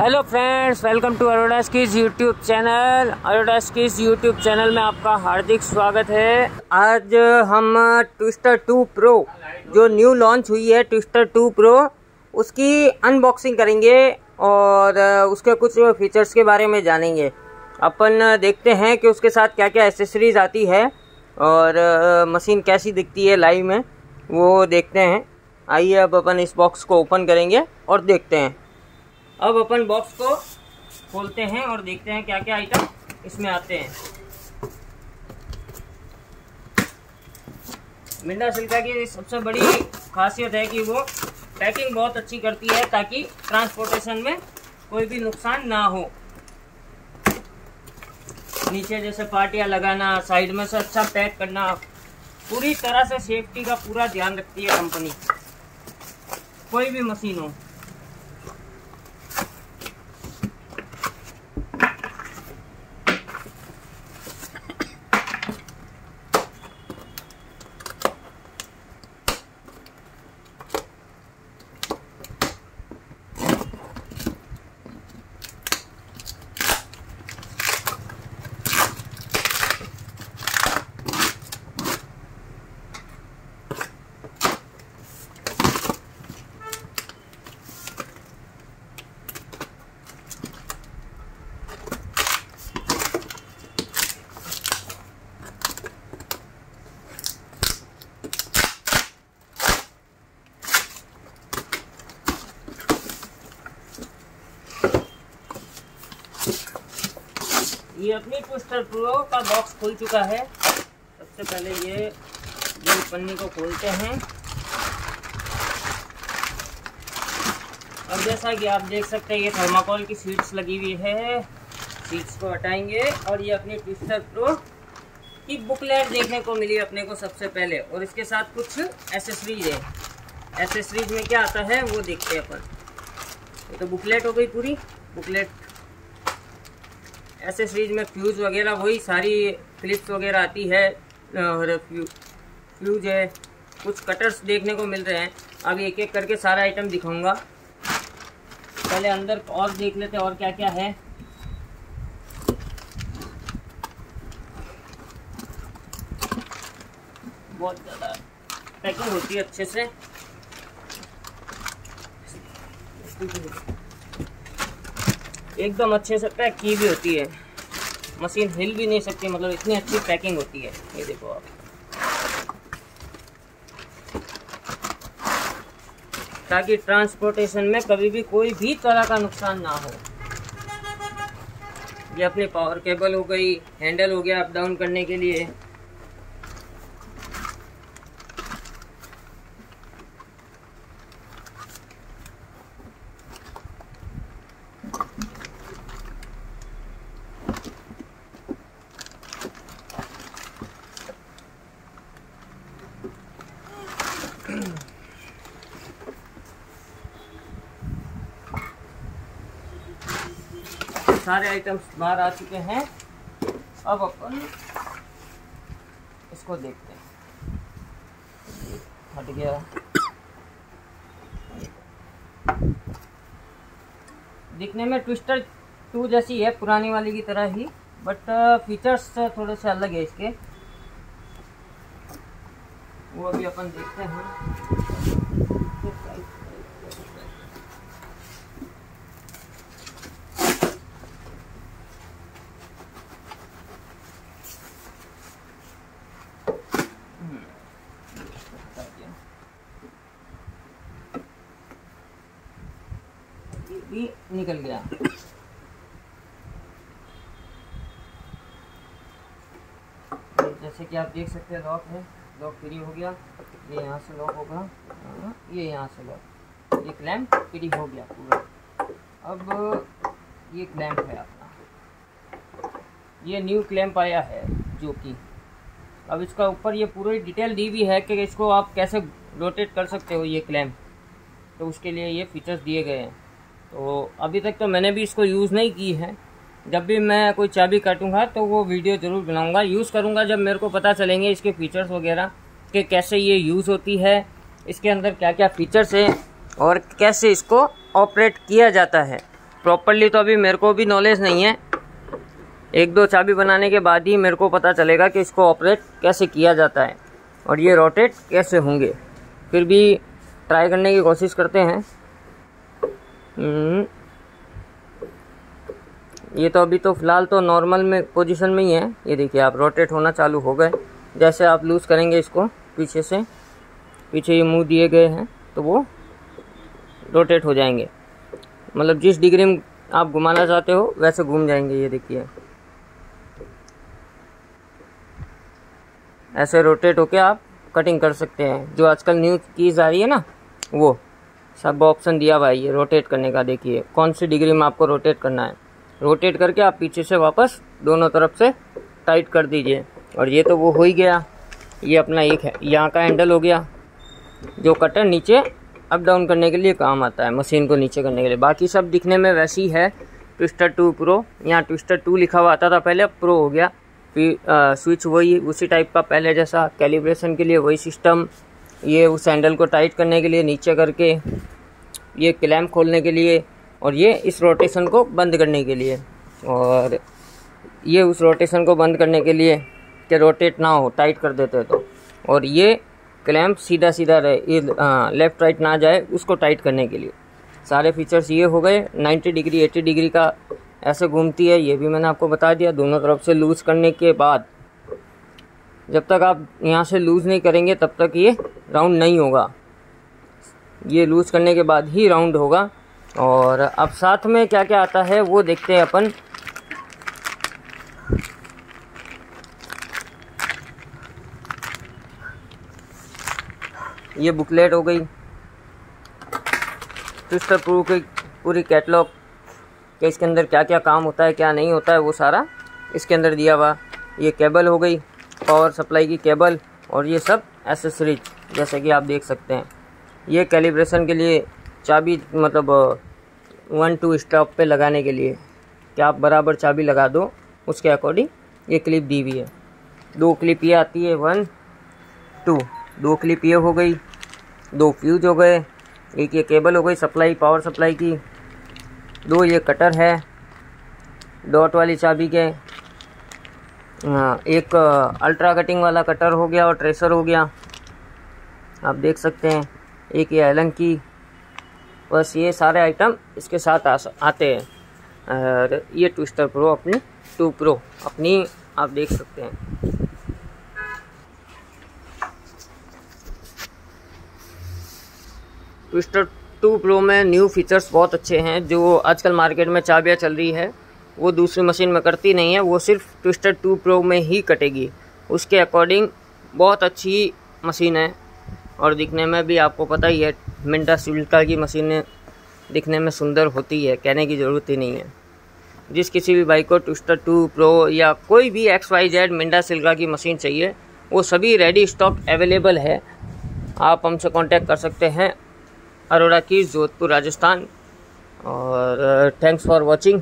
Hello friends welcome to Aroras YouTube channel Aroras किस YouTube channel में आपका हार्दिक स्वागत है। आज हम ट्विस्टर 2 प्रो जो न्यू लॉन्च हुई है ट्विस्टर 2 प्रो उसकी अनबॉक्सिंग करेंगे और उसके कुछ फीचर्स के बारे में जानेंगे। अपन देखते हैं कि उसके साथ क्या क्या एसेसरीज आती है और मशीन कैसी दिखती है लाइव में, वो देखते हैं। आइए अब अपन इस बॉक्स को ओपन करेंगे और देखते हैं। अब अपन बॉक्स को खोलते हैं और देखते हैं क्या क्या आइटम इसमें आते हैं। मिंडा सिल्का की सबसे बड़ी खासियत है कि वो पैकिंग बहुत अच्छी करती है ताकि ट्रांसपोर्टेशन में कोई भी नुकसान ना हो। नीचे जैसे पार्टियाँ लगाना साइड में से अच्छा पैक करना, पूरी तरह से सेफ्टी का पूरा ध्यान रखती है कंपनी कोई भी मशीन हो। अपनी ट्विस्टर प्रो का बॉक्स खुल चुका है। सबसे पहले ये ये पन्नी को खोलते हैं। अब जैसा कि आप देख सकते हैं, ये थर्माकोल की सीट्स लगी हुई है। सीट्स को हटाएँगे और ये अपनी ट्विस्टर प्रो की बुकलेट देखने को मिली अपने को सबसे पहले। और इसके साथ कुछ एसेसरीज है। एसेसरीज में क्या आता है, वो देखते हैं अपन। ये तो बुकलेट हो गई पूरी। बुकलेट एसेसरीज में फ्यूज़ वगैरह, वही सारी क्लिप्स वगैरह आती है, और फ्यूज है। कुछ कटर्स देखने को मिल रहे हैं। अब एक एक करके सारा आइटम दिखाऊँगा। पहले अंदर और देख लेते और क्या क्या है। बहुत ज़्यादा पैकिंग होती है अच्छे से। एकदम अच्छे से पैक की भी होती है। मशीन हिल भी नहीं सकती मतलब इतनी अच्छी पैकिंग होती है। ये देखो आप। ताकि ट्रांसपोर्टेशन में कभी भी कोई भी तरह का नुकसान ना हो। ये अपनी पावर केबल हो गई, हैंडल हो गया अप डाउन करने के लिए। सारे आइटम्स बाहर आ चुके हैं। अब अपन इसको देखते हैं। हट गया। दिखने में ट्विस्टर टू जैसी है, पुरानी वाली की तरह ही बट फीचर्स थोड़े से अलग है इसके। वो अभी अपन देखते हैं। भी निकल गया। जैसे कि आप देख सकते हैं लॉक है। लॉक फ्री हो गया। ये यहाँ से लॉक होगा। हाँ, ये यहाँ से लॉक ये क्लैम्प फ्री हो गया पूरा। अब ये क्लैम्प है अपना। ये न्यू क्लैम्प आया है जो कि। अब इसका ऊपर ये पूरी डिटेल दी हुई है कि इसको आप कैसे रोटेट कर सकते हो ये क्लैम्प तो उसके लिए ये फीचर्स दिए गए हैं। तो अभी तक तो मैंने भी इसको यूज़ नहीं की है। जब भी मैं कोई चाबी काटूँगा तो वो वीडियो ज़रूर बनाऊँगा। यूज़ करूँगा जब मेरे को पता चलेंगे इसके फीचर्स वगैरह कि कैसे ये यूज़ होती है, इसके अंदर क्या क्या फीचर्स हैं और कैसे इसको ऑपरेट किया जाता है। प्रॉपरली तो अभी मेरे को भी नॉलेज नहीं है। एक दो चाबी बनाने के बाद ही मेरे को पता चलेगा कि इसको ऑपरेट कैसे किया जाता है और ये रोटेट कैसे होंगे। फिर भी ट्राई करने की कोशिश करते हैं। ये तो अभी तो फ़िलहाल तो नॉर्मल में पोजीशन में ही है। ये देखिए, आप रोटेट होना चालू हो गए। जैसे आप लूज़ करेंगे इसको पीछे से, पीछे ये मुँह दिए गए हैं तो वो रोटेट हो जाएँगे। मतलब जिस डिग्री में आप घुमाना चाहते हो, वैसे घूम जाएँगे, ये देखिए। ऐसे रोटेट होके आप कटिंग कर सकते हैं। जो आजकल न्यू कीज़ आ रही है ना, वो। सब ऑप्शन दिया हुआ है ये रोटेट करने का देखिए, कौन सी डिग्री में आपको रोटेट करना है? रोटेट करके आप पीछे से वापस दोनों तरफ़ से टाइट कर दीजिए। और ये तो वो हो ही गया। ये अपना एक है, यहाँ का हैंडल हो गया। जो कटर नीचे अप डाउन करने के लिए काम आता है मशीन को नीचे करने के लिए। बाकी सब दिखने में वैसी है। ट्विस्टर टू प्रो यहाँ ट्विस्टर टू लिखा हुआ आता था पहले, अब प्रो हो गया। फिर स्विच वही, उसी टाइप का पहले जैसा कैलिब्रेशन के लिए वही सिस्टम ये उस हैंडल को टाइट करने के लिए, नीचे करके, ये क्लैम्प खोलने के लिए और ये इस रोटेशन को बंद करने के लिए। और ये उस रोटेशन को बंद करने के लिए कि रोटेट ना हो टाइट कर देते तो। और ये क्लैम्प सीधा सीधा रहे, ये लेफ़्ट राइट ना जाए, उसको टाइट करने के लिए। सारे फीचर्स ये हो गए 90 डिग्री 80 डिग्री का ऐसे घूमती है, ये भी मैंने आपको बता दिया। दोनों तरफ़ से लूज़ करने के बाद जब तक आप यहाँ से लूज़ नहीं करेंगे, तब तक ये राउंड नहीं होगा। ये लूज़ करने के बाद ही राउंड होगा। और अब साथ में क्या क्या आता है, वो देखते हैं अपन। ये बुकलेट हो गई। ट्विस्टर प्रू की पूरी कैटलॉग के इसके अंदर क्या क्या काम होता है, क्या नहीं होता है, वो सारा इसके अंदर दिया हुआ। ये केबल हो गई। पावर सप्लाई की केबल और ये सब एसेसरीज जैसे कि आप देख सकते हैं। ये कैलिब्रेशन के लिए चाबी मतलब वन टू स्टॉप पे लगाने के लिए कि आप बराबर चाबी लगा दो, उसके अकॉर्डिंग ये क्लिप दी हुई है। दो क्लिप ये आती है वन टू दो क्लिप ये हो गई, दो फ्यूज हो गए, एक ये केबल हो गई सप्लाई पावर सप्लाई की। दो ये कटर है डॉट वाली चाबी के। एक अल्ट्रा कटिंग वाला कटर हो गया और ट्रेसर हो गया। आप देख सकते हैं एक ये एलन की। बस ये सारे आइटम इसके साथ आ, आते हैं। और ये ट्विस्टर प्रो अपनी टू प्रो अपनी आप देख सकते हैं। ट्विस्टर टू प्रो में न्यू फीचर्स बहुत अच्छे हैं जो आजकल मार्केट में चाबियाँ चल रही है। वो दूसरी मशीन में करती नहीं है, वो सिर्फ़ ट्विस्टर टू प्रो में ही कटेगी। उसके अकॉर्डिंग बहुत अच्छी मशीन है और दिखने में भी आपको पता ही है मिंटा सिल्का की मशीनें दिखने में सुंदर होती है, कहने की ज़रूरत ही नहीं है। जिस किसी भी बाइक को ट्विस्टर टू प्रो या कोई भी X Y Z Minda Chilka की मशीन चाहिए, वो सभी रेडी स्टॉक अवेलेबल है। आप हमसे कांटेक्ट कर सकते हैं अरोड़ा की जोधपुर राजस्थान और थैंक्स फॉर वाचिंग